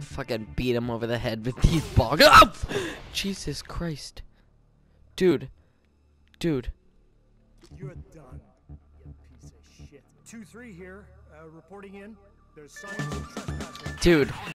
I'll fucking beat him over the head with these balls. Oh! Ah! Jesus Christ. Dude. Dude. You're done, you piece of shit. 2 3 here, uh, reporting in. There's signs of trespassing. Dude.